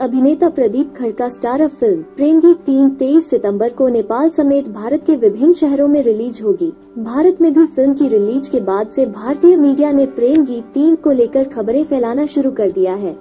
अभिनेता Pradeep Khadka, star of film Prem Geet तीन, तेईस सितंबर को नेपाल समेत भारत के विभिन्न शहरों में रिलीज़ होगी। भारत में भी फ़िल्म की रिलीज़ के बाद से भारतीय मीडिया ने प्रेम गीत तीन को लेकर खबरें फैलाना शुरू कर दिया है।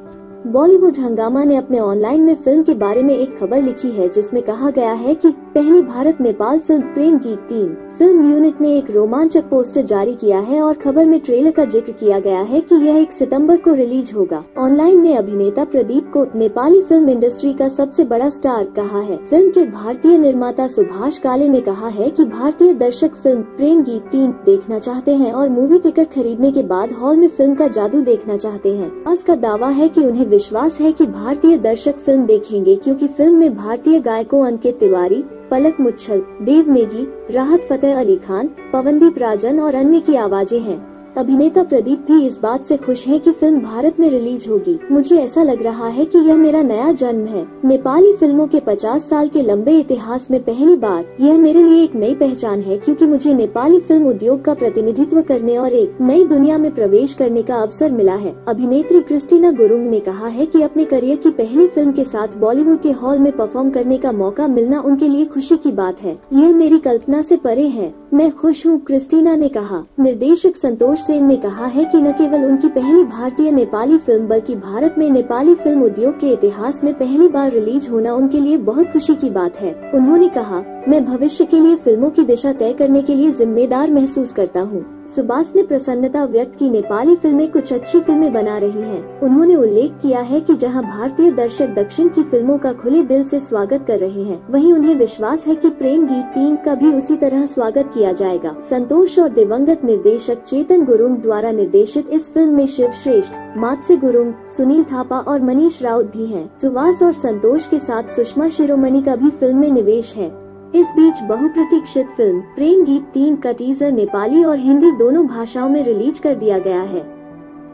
बॉलीवुड हंगामा ने अपने ऑनलाइन में फ़िल्म के बारे में एक खबर लिखी है, जिसमें कहा गया है कि पहली भारत नेपाल फ़िल्म प्रेम गीत तीन फ़िल्म यूनिट ने एक रोमांचक पोस्टर जारी किया है और खबर में ट्रेलर का ज़िक्र किया गया है कि यह एक सितंबर को रिलीज़ होगा। ऑनलाइन ने अभिनेता प्रदीप को नेपाली फ़िल्म इंडस्ट्री का सबसे बड़ा स्टार कहा है। फ़िल्म के भारतीय निर्माता सुभाष काले ने कहा है कि भारतीय दर्शक फ़िल्म प्रेम गीत तीन देखना चाहते हैं और मूवी टिकट खरीदने के बाद हॉल में फ़िल्म का जादू देखना चाहते हैं। आज का दावा है की उन्हें विश्वास है की भारतीय दर्शक फ़िल्म देखेंगे क्यूँकी फ़िल्म में भारतीय गायकों अंकित तिवारी पलक मुच्छल देव नेगी राहत फतेह अली खान, पवनदीप राजन और अन्य की आवाज़ें हैं। अभिनेता प्रदीप भी इस बात से खुश है कि फ़िल्म भारत में रिलीज़ होगी। मुझे ऐसा लग रहा है कि यह मेरा नया जन्म है। नेपाली फ़िल्मों के 50 साल के लंबे इतिहास में पहली बार यह मेरे लिए एक नई पहचान है क्योंकि मुझे नेपाली फ़िल्म उद्योग का प्रतिनिधित्व करने और एक नई दुनिया में प्रवेश करने का अवसर मिला है। अभिनेत्री क्रिस्टीना गुरुंग ने कहा है की अपने करियर की पहली फ़िल्म के साथ बॉलीवुड के हॉल में परफॉर्म करने का मौका मिलना उनके लिए खुशी की बात है। यह मेरी कल्पना ऐसी परे है। मैं खुश हूँ, क्रिस्टीना ने कहा। निर्देशक संतोष सेन ने कहा है कि न केवल उनकी पहली भारतीय नेपाली फ़िल्म, बल्कि भारत में नेपाली फ़िल्म उद्योग के इतिहास में पहली बार रिलीज़ होना उनके लिए बहुत खुशी की बात है। उन्होंने कहा मैं भविष्य के लिए फ़िल्मों की दिशा तय करने के लिए जिम्मेदार महसूस करता हूँ। सुभाष ने प्रसन्नता व्यक्त की, नेपाली फ़िल्में कुछ अच्छी फ़िल्में बना रही हैं। उन्होंने उल्लेख किया है कि जहाँ भारतीय दर्शक दक्षिण की फ़िल्मों का खुले दिल से स्वागत कर रहे हैं, वहीं उन्हें विश्वास है कि प्रेम गीत तीन का भी उसी तरह स्वागत किया जाएगा। संतोष और दिवंगत निर्देशक चेतन गुरुंग द्वारा निर्देशित इस फ़िल्म में शिव श्रेष्ठ मात्स्य गुरुंग, सुनील थापा और मनीष राउत भी है। सुभाष और संतोष के साथ सुषमा शिरोमणि का भी फ़िल्म में निवेश है। इस बीच बहुप्रतीक्षित फ़िल्म प्रेम गीत तीन का टीजर नेपाली और हिंदी दोनों भाषाओं में रिलीज़ कर दिया गया है।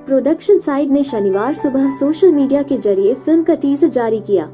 प्रोडक्शन साइड ने शनिवार सुबह सोशल मीडिया के ज़रिए फ़िल्म का टीजर जारी किया।